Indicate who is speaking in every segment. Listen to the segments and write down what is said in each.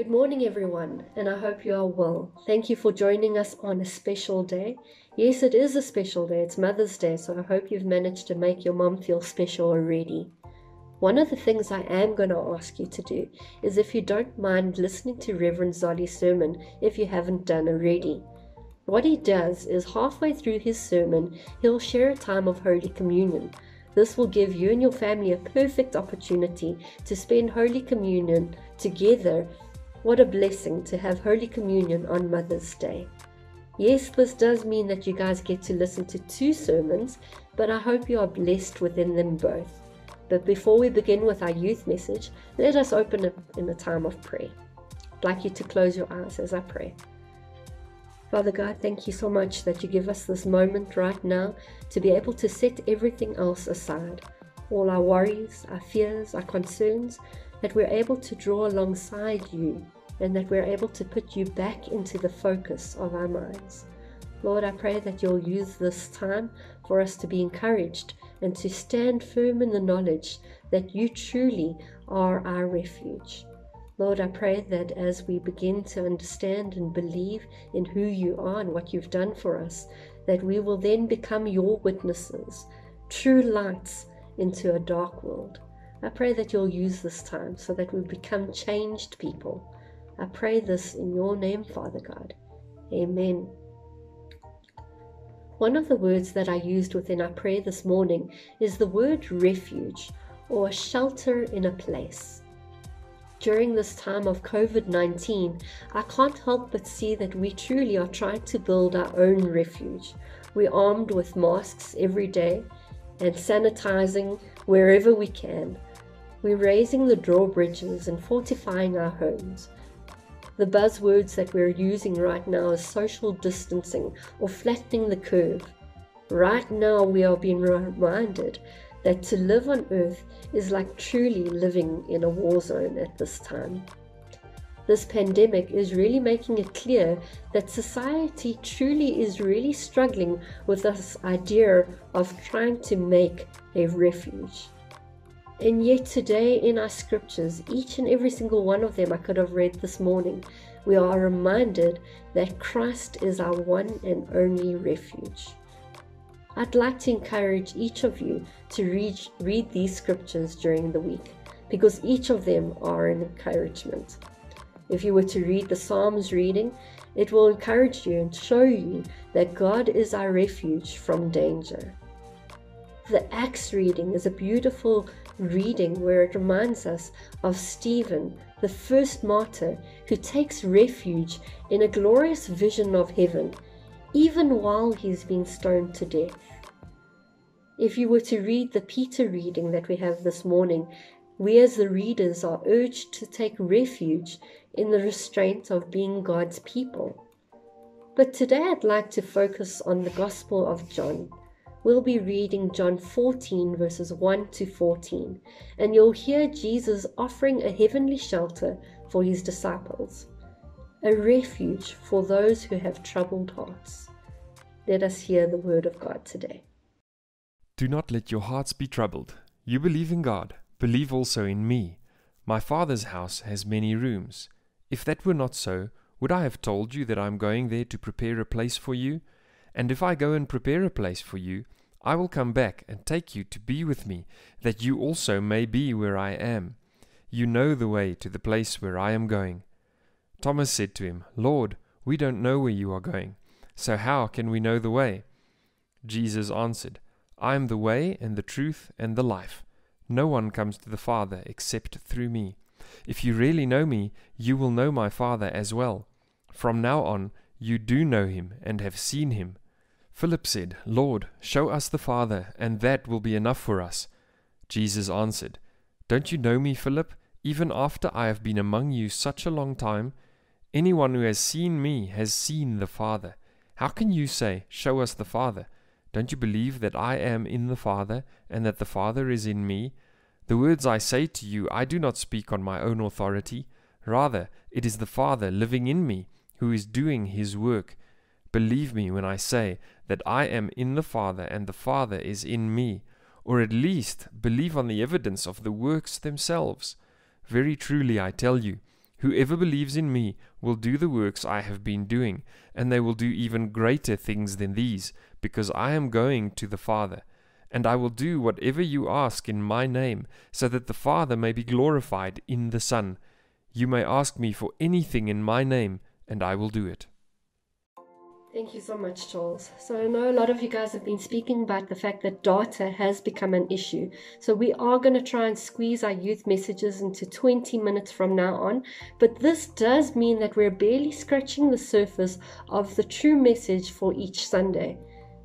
Speaker 1: Good morning, everyone, and I hope you are well. Thank you for joining us on a special day. Yes, it is a special day. It's Mother's Day, so I hope you've managed to make your mom feel special already. One of the things I am going to ask you to do is if you don't mind listening to Reverend Zoli's sermon if you haven't done already. What he does is halfway through his sermon, he'll share a time of Holy Communion. This will give you and your family a perfect opportunity to spend Holy Communion together what a blessing to have Holy Communion on Mother's Day. Yes, this does mean that you guys get to listen to two sermons, but I hope you are blessed within them both. But before we begin with our youth message, let us open it in a time of prayer. I'd like you to close your eyes as I pray. Father God, thank you so much that you give us this moment right now to be able to set everything else aside. All our worries, our fears, our concerns, that we're able to draw alongside you and that we're able to put you back into the focus of our minds. Lord, I pray that you'll use this time for us to be encouraged and to stand firm in the knowledge that you truly are our refuge. Lord, I pray that as we begin to understand and believe in who you are and what you've done for us, that we will then become your witnesses, true lights into a dark world. I pray that you'll use this time so that we become changed people. I pray this in your name, Father God. Amen. One of the words that I used within our prayer this morning is the word refuge or shelter in a place. During this time of COVID 19, I can't help but see that we truly are trying to build our own refuge. We're armed with masks every day and sanitizing wherever we can. We're raising the drawbridges and fortifying our homes. The buzzwords that we're using right now is social distancing or flattening the curve. Right now, we are being reminded that to live on earth is like truly living in a war zone at this time. This pandemic is really making it clear that society truly is really struggling with this idea of trying to make a refuge. And yet, today in our scriptures, each and every single one of them I could have read this morning, we are reminded that Christ is our one and only refuge. I'd like to encourage each of you to read, read these scriptures during the week because each of them are an encouragement. If you were to read the Psalms reading, it will encourage you and show you that God is our refuge from danger. The Acts reading is a beautiful reading where it reminds us of Stephen, the first martyr, who takes refuge in a glorious vision of heaven, even while he's being stoned to death. If you were to read the Peter reading that we have this morning, we as the readers are urged to take refuge in the restraint of being God's people. But today I'd like to focus on the Gospel of John we'll be reading John 14, verses 1 to 14, and you'll hear Jesus offering a heavenly shelter for his disciples, a refuge for those who have troubled hearts. Let us hear the word of God today.
Speaker 2: Do not let your hearts be troubled. You believe in God, believe also in me. My Father's house has many rooms. If that were not so, would I have told you that I am going there to prepare a place for you? And if I go and prepare a place for you, I will come back and take you to be with me, that you also may be where I am. You know the way to the place where I am going. Thomas said to him, Lord, we don't know where you are going, so how can we know the way? Jesus answered, I am the way and the truth and the life. No one comes to the Father except through me. If you really know me, you will know my Father as well. From now on, you do know him and have seen him. Philip said, Lord, show us the Father, and that will be enough for us. Jesus answered, Don't you know me, Philip, even after I have been among you such a long time? Anyone who has seen me has seen the Father. How can you say, Show us the Father? Don't you believe that I am in the Father, and that the Father is in me? The words I say to you, I do not speak on my own authority. Rather, it is the Father living in me who is doing his work. Believe me when I say that I am in the Father and the Father is in me, or at least believe on the evidence of the works themselves. Very truly I tell you, Whoever believes in me will do the works I have been doing, and they will do even greater things than these, because I am going to the Father. And I will do whatever you ask in my name, so that the Father may be glorified in the Son. You may ask me for anything in my name, and I will do it.
Speaker 1: Thank you so much, Charles. So I know a lot of you guys have been speaking about the fact that data has become an issue. So we are going to try and squeeze our youth messages into 20 minutes from now on. But this does mean that we're barely scratching the surface of the true message for each Sunday.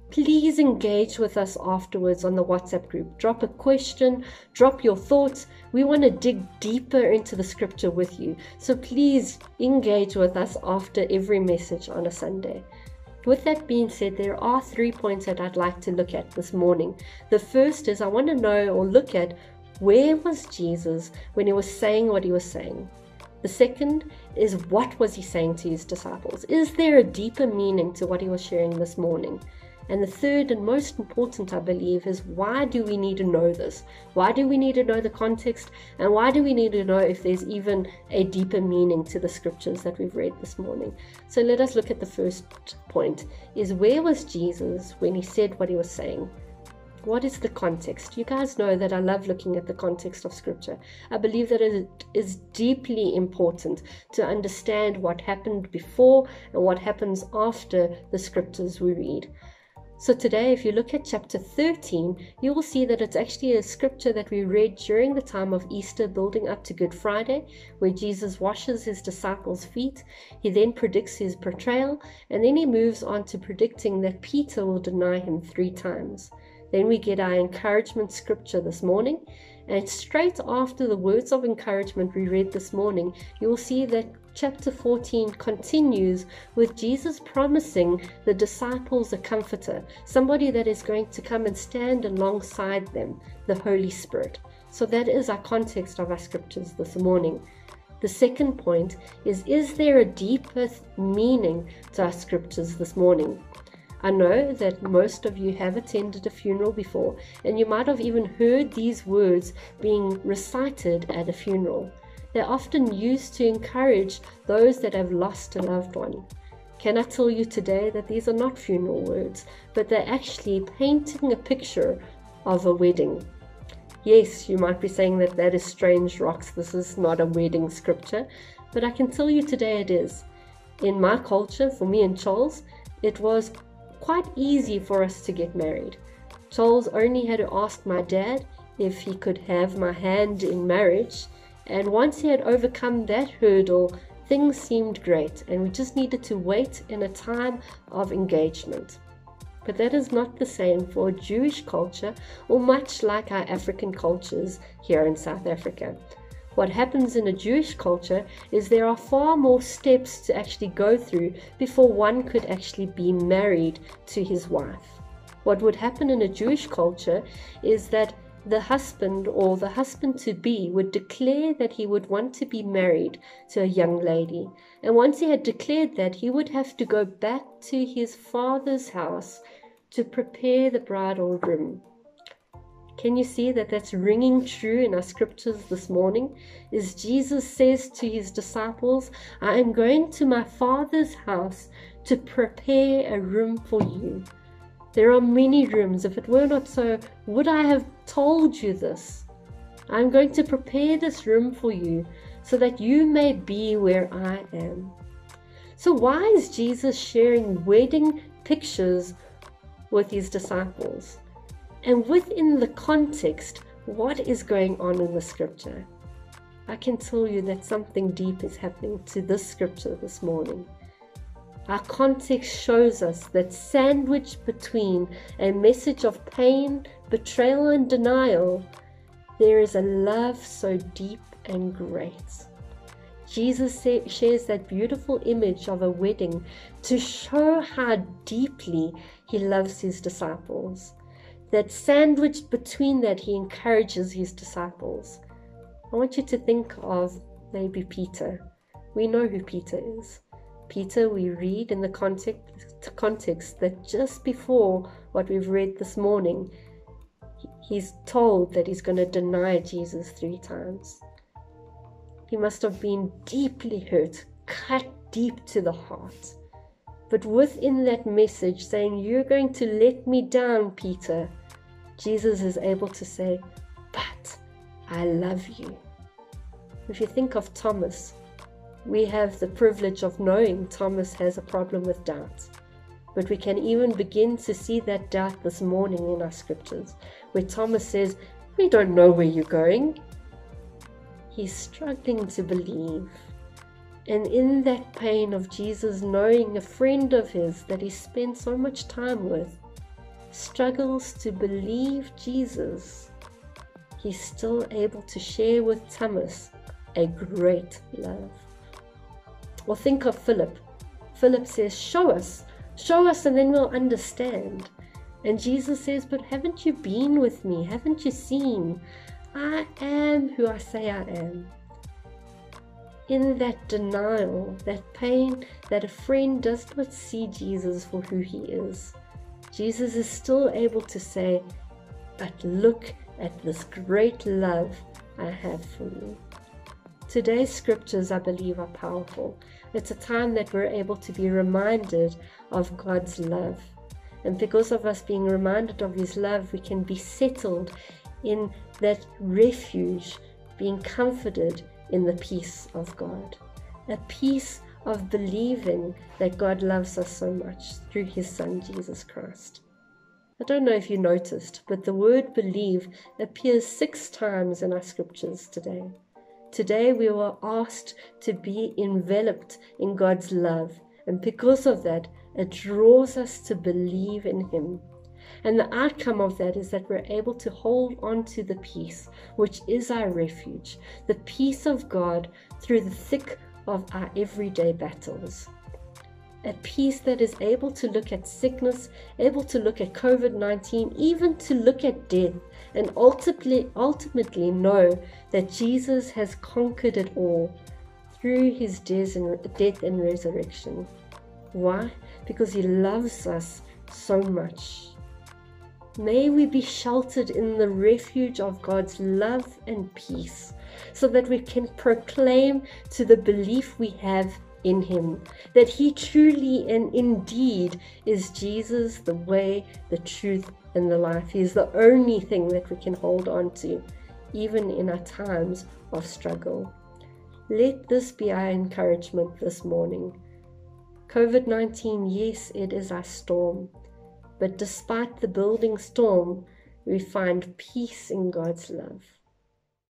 Speaker 1: Please engage with us afterwards on the WhatsApp group. Drop a question, drop your thoughts. We want to dig deeper into the scripture with you. So please engage with us after every message on a Sunday. With that being said, there are three points that I'd like to look at this morning. The first is I want to know or look at where was Jesus when he was saying what he was saying? The second is what was he saying to his disciples? Is there a deeper meaning to what he was sharing this morning? And the third and most important, I believe, is why do we need to know this? Why do we need to know the context? And why do we need to know if there's even a deeper meaning to the scriptures that we've read this morning? So let us look at the first point is where was Jesus when he said what he was saying? What is the context? You guys know that I love looking at the context of scripture. I believe that it is deeply important to understand what happened before and what happens after the scriptures we read. So today, if you look at chapter 13, you will see that it's actually a scripture that we read during the time of Easter building up to Good Friday, where Jesus washes his disciples' feet. He then predicts his portrayal, and then he moves on to predicting that Peter will deny him three times. Then we get our encouragement scripture this morning, and straight after the words of encouragement we read this morning, you will see that chapter 14 continues with Jesus promising the disciples a comforter, somebody that is going to come and stand alongside them, the Holy Spirit. So that is our context of our scriptures this morning. The second point is Is there a deeper meaning to our scriptures this morning? I know that most of you have attended a funeral before, and you might have even heard these words being recited at a funeral. They're often used to encourage those that have lost a loved one. Can I tell you today that these are not funeral words, but they're actually painting a picture of a wedding. Yes, you might be saying that that is strange Rox, this is not a wedding scripture, but I can tell you today it is. In my culture, for me and Charles, it was quite easy for us to get married. Charles only had to ask my dad if he could have my hand in marriage, and once he had overcome that hurdle, things seemed great, and we just needed to wait in a time of engagement. But that is not the same for Jewish culture, or much like our African cultures here in South Africa. What happens in a Jewish culture is there are far more steps to actually go through before one could actually be married to his wife. What would happen in a Jewish culture is that the husband or the husband to be would declare that he would want to be married to a young lady. And once he had declared that, he would have to go back to his father's house to prepare the bridal room. Can you see that that's ringing true in our scriptures this morning? Is Jesus says to his disciples, I am going to my father's house to prepare a room for you. There are many rooms. If it were not so, would I have told you this? I'm going to prepare this room for you so that you may be where I am. So, why is Jesus sharing wedding pictures with his disciples? And within the context, what is going on in the scripture? I can tell you that something deep is happening to this scripture this morning. Our context shows us that sandwiched between a message of pain, betrayal, and denial, there is a love so deep and great. Jesus shares that beautiful image of a wedding to show how deeply he loves his disciples. That sandwiched between that, he encourages his disciples. I want you to think of maybe Peter. We know who Peter is. Peter, we read in the context, context that just before what we've read this morning, he's told that he's going to deny Jesus three times. he must have been deeply hurt, cut deep to the heart. But within that message saying, You're going to let me down, Peter, Jesus is able to say, But I love you. If you think of Thomas, we have the privilege of knowing Thomas has a problem with doubt. But we can even begin to see that doubt this morning in our scriptures, where Thomas says, We don't know where you're going. He's struggling to believe. And in that pain of Jesus knowing a friend of his that he spent so much time with struggles to believe Jesus, he's still able to share with Thomas a great love. Or think of Philip. Philip says, Show us, show us, and then we'll understand. And Jesus says, But haven't you been with me? Haven't you seen? I am who I say I am. In that denial, that pain, that a friend does not see Jesus for who he is, Jesus is still able to say, But look at this great love I have for you. Today's scriptures, I believe, are powerful. It's a time that we're able to be reminded of God's love. And because of us being reminded of His love, we can be settled in that refuge, being comforted in the peace of God. A peace of believing that God loves us so much through His Son, Jesus Christ. I don't know if you noticed, but the word believe appears six times in our scriptures today. Today we were asked to be enveloped in God's love, and because of that, it draws us to believe in Him. And the outcome of that is that we're able to hold on to the peace, which is our refuge, the peace of God through the thick of our everyday battles a peace that is able to look at sickness, able to look at COVID 19, even to look at death, and ultimately, ultimately know that Jesus has conquered it all through his death and resurrection. Why? Because he loves us so much. May we be sheltered in the refuge of God's love and peace so that we can proclaim to the belief we have in him, that he truly and indeed is Jesus, the way, the truth, and the life. He is the only thing that we can hold on to, even in our times of struggle. Let this be our encouragement this morning. COVID 19, yes, it is our storm, but despite the building storm, we find peace in God's love.